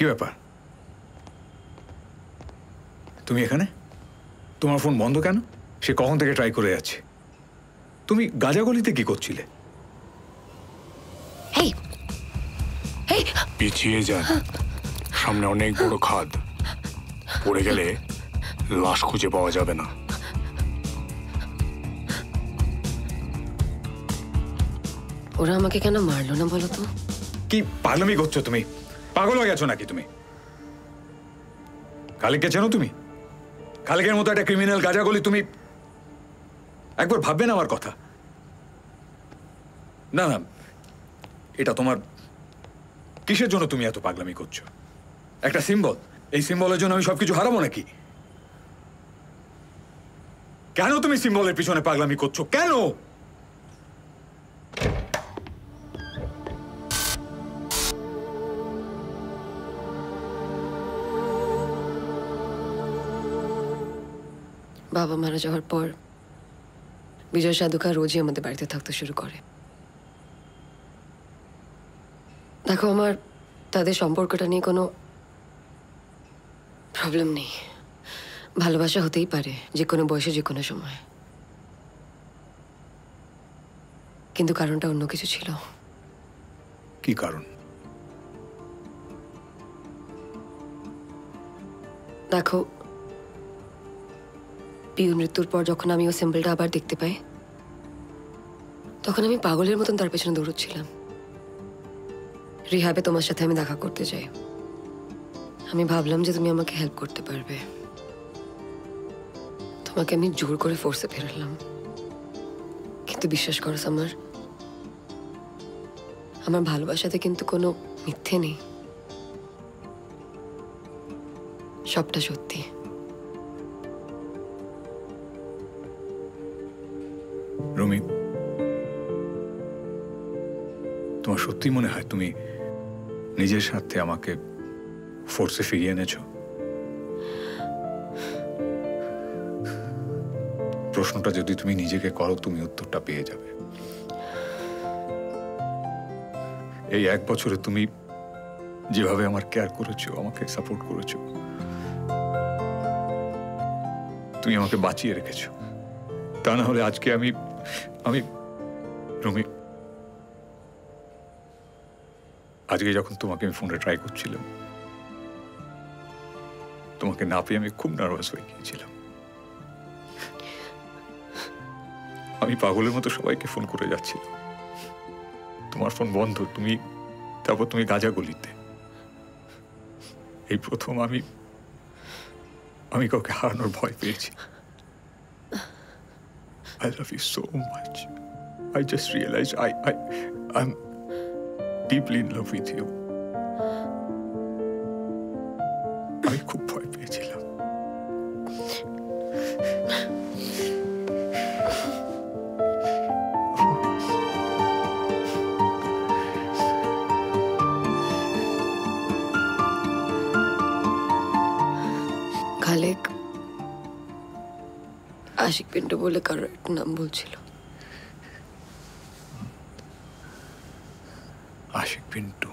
কি ব্যাপার? তুমি এখানে? তোমার ফোন বন্ধ কেন? সে কখন থেকে ট্রাই করে যাচ্ছে? তুমি গাজাগলিতে কি করছিলে? পিছিয়ে যান। সামনে অনেক বড় খাদ। পড়ে গেলে লাশ খুঁজে পাওয়া যাবে না। ওরা আমাকে কেন মারলো না বলো তো? কি পাগলামি করছ তুমি? পাগল হয়ে গেছো নাকি তুমি? কালিককে চেনো তুমি? কালিকের মতো একটা ক্রিমিনাল গাজাগলি তুমি? একবার ভাববে না আমার কথা। না না, এটা তোমার কিসের জন্য তুমি এত পাগলামি করছ? একটা সিম্বল এই সিম্বলের জন্য আমি সবকিছু হারাবো নাকি? কেন তুমি সিম্বলের পিছনে পাগলামি করছ? কেন? বাবা মারা যাওয়ার পর বিজয় সাধুকা রোজই আমাদের বাড়িতে থাকতে শুরু করে। দেখো আমার তাদের সম্পর্কটা নিয়ে কোনো প্রবলেম নেই। ভালোবাসা হতেই পারে যে কোনো বয়সে যে কোনো সময়। কিন্তু কারণটা অন্য কিছু ছিল। কি কারণ? দেখো পিউ মৃত্যুর পর যখন আমি ও সিম্বলটা আবার দেখতে পাই, তখন আমি পাগলের মতন তার পেছনে দৌড়চ্ছিলাম। রিহাবে তোমার সাথে আমি দেখা করতে চাই আমি ভাবলাম যে তুমি আমাকে হেল্প করতে পারবে। তোমাকে আমি জোর করে ফোর্সে ফেরালাম। কিন্তু বিশ্বাস করো আমার আমার ভালোবাসাতে কিন্তু কোনো মিথ্যে নেই। সবটা সত্যি। রুমি, তোমার সত্যি মনে হয় তুমি নিজের স্বার্থে আমাকে ফোর্সে ফিরিয়ে এনেছ? প্রশ্নটা যদি তুমি নিজেকে করো, তুমি উত্তরটা পেয়ে যাবে। এই এক বছরে তুমি যেভাবে আমার কেয়ার করেছ, আমাকে সাপোর্ট করেছ, তুমি আমাকে বাঁচিয়ে রেখেছো। তা না হলে আজকে আমি আমি রুমি আজকে যখন তোমাকে আমি ফোনে ট্রাই করছিলাম, তোমাকে না পেয়ে আমি খুব নার্ভাস হয়ে গিয়েছিলাম। আমি পাগলের মতো সবাইকে ফোন করে যাচ্ছিলাম। তোমার ফোন বন্ধ, তুমি, তারপর তুমি গাজা গলিতে। এই প্রথম আমি আমি কাউকে হারানোর ভয় পেয়েছি। I love you so much. I just realized I, I, I'm deeply in love with you. 아이쿠파이 Ashiq Pintu বলে কারোর একটা নাম বলছিল। আশিক পিন্টু?